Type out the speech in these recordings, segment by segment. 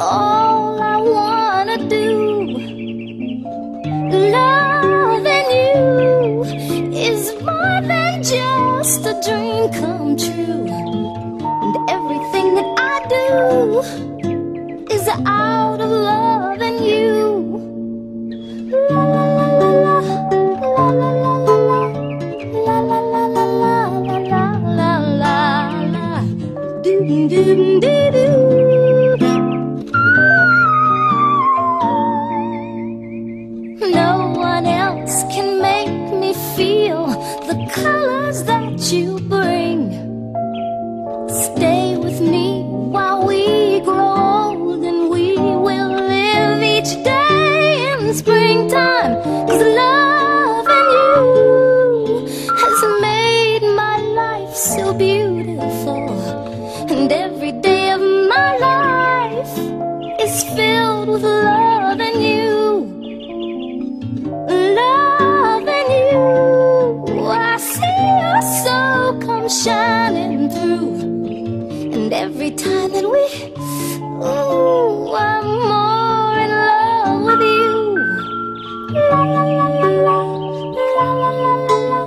all I wanna do. Loving you is more than just a dream come true. And everything that I do is I. you bring. Stay with me while we grow old and we will live each day in springtime. Cause loving you has made my life so beautiful. And every day of my life is filled with loving you. Through. And every time that we, ooh, I'm more in love with you. La la la la la, la la la la la,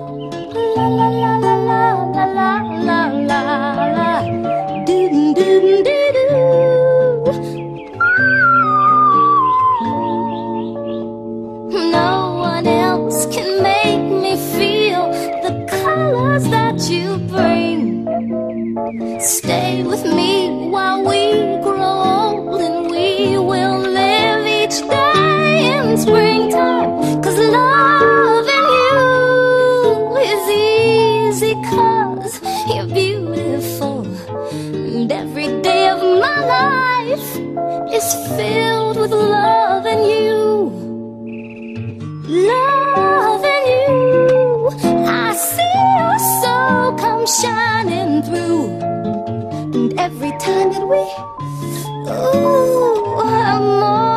la la la la la, la la la la la, doo doo doo doo. No one else can make me feel the colors that you bring. Stay with me while we grow old and we will live each day in springtime. Cause loving you is easy cause you're beautiful. And every day of my life is filled with love loving you. Loving shining through. And every time that we, ooh, I'm more